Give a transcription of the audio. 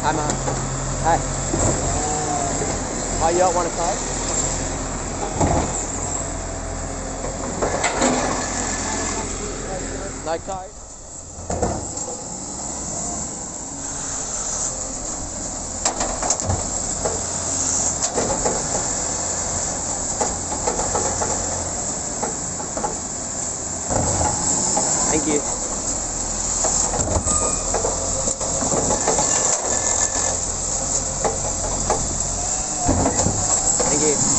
Hi, Mom. Hi. Oh, you don't want card? Night card? Thank you. it.